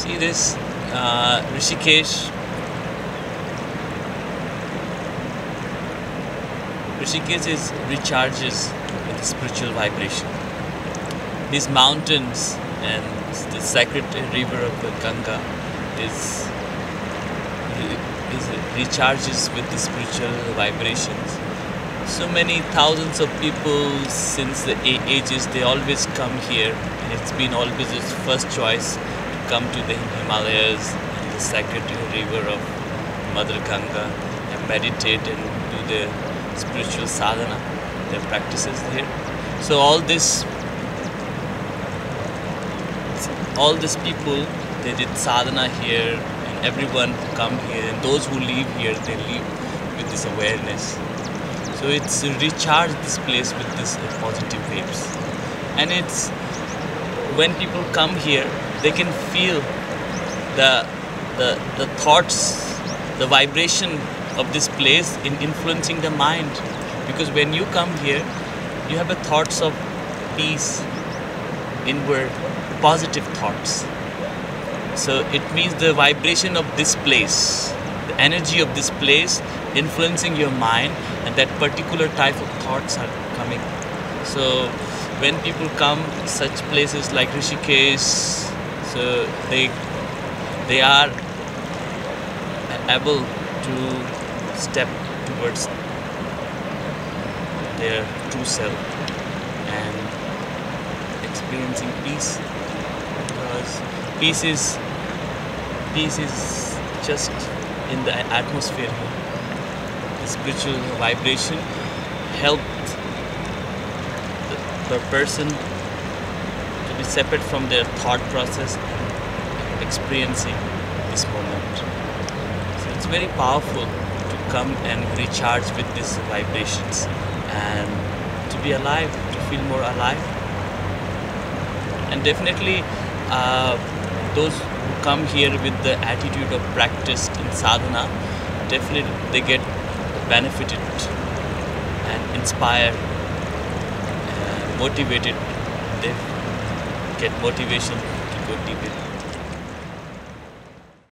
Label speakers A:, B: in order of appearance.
A: See this uh, Rishikesh. Rishikesh is recharges with the spiritual vibration. These mountains and the sacred river of the Ganga is is recharges with the spiritual vibrations. So many thousands of people since the ages they always come here and it's been always its first choice come to the Himalayas and the sacred river of Mother Ganga and meditate and do the spiritual sadhana, their practices here. So all this all these people they did sadhana here and everyone who come here and those who live here they live with this awareness so it's recharged this place with this positive waves and it's when people come here they can feel the the, the thoughts the vibration of this place in influencing the mind. Because when you come here you have the thoughts of peace inward positive thoughts. So it means the vibration of this place the energy of this place influencing your mind and that particular type of thoughts are coming. So when people come such places like rishikesh so they they are able to step towards their true self and experiencing peace because peace is peace is just in the atmosphere. The spiritual vibration helped the, the person be separate from their thought process experiencing this moment. So it's very powerful to come and recharge with these vibrations and to be alive, to feel more alive. And definitely uh, those who come here with the attitude of practice in sadhana, definitely they get benefited and inspired, and motivated. They get motivation to go deeper.